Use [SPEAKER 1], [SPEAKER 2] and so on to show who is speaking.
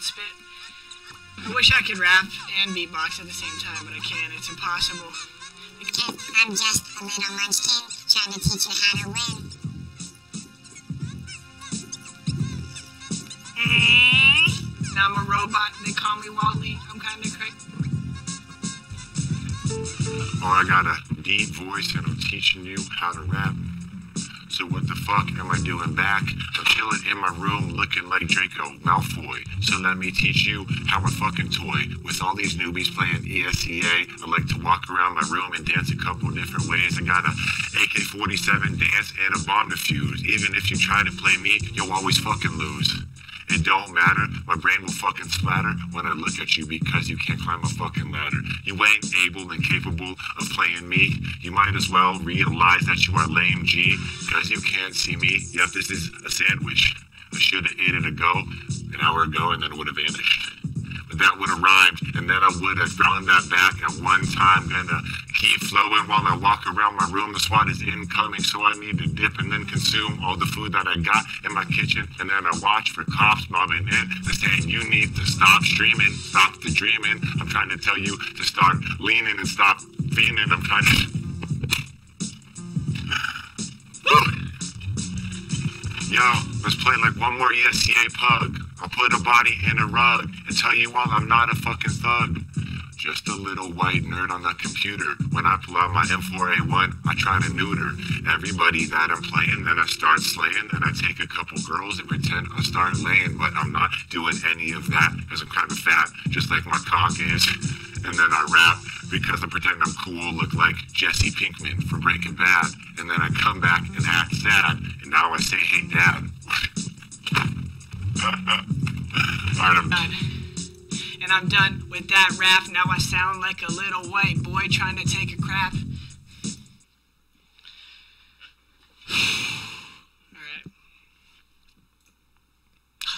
[SPEAKER 1] could spit. I wish I could rap and beatbox at the same time, but I can't. It's impossible.
[SPEAKER 2] Cause I'm just a little munchkin trying to teach you how to win. Mm-hmm.
[SPEAKER 1] Now I'm a robot. And they call me Wally. I'm kind of crazy.
[SPEAKER 3] Oh, I got a deep voice and I'm teaching you how to rap. So what the fuck am I doing back? I'm chilling in my room looking like Draco Malfoy. So let me teach you how I fucking toy. With all these newbies playing ESEA, I like to walk around my room and dance a couple different ways. I got a AK-47 dance and a bomb defuse. Even if you try to play me, you'll always fucking lose. It don't matter. My brain will fucking splatter when I look at you because you can't climb a fucking ladder. You ain't able and capable of playing me. You might as well realize that you are lame G because you can't see me. Yep, this is a sandwich. I should have ate it ago, an hour ago, and then it would have vanished. That would have rhymed, and then I would have drawn that back at one time. Gonna uh, keep flowing while I walk around my room. The SWAT is incoming, so I need to dip and then consume all the food that I got in my kitchen. And then I watch for cops mobbing in. They're saying you need to stop streaming, stop the dreaming. I'm trying to tell you to start leaning and stop fiending. I'm trying to. Yo, let's play like one more ESEA pug. I'll put a body in a rug and tell you all I'm not a fucking thug. Just a little white nerd on the computer. When I pull out my M4A1, I try to neuter everybody that I'm playing. Then I start slaying. Then I take a couple girls and pretend I start laying. But I'm not doing any of that because I'm kind of fat, just like my cock is. And then I rap because I pretend I'm cool, look like Jesse Pinkman from Breaking Bad. And then I come back and act sad. And now I say, hey, dad.
[SPEAKER 1] And I'm done with that rap. Now I sound like a little white boy trying to take a crap.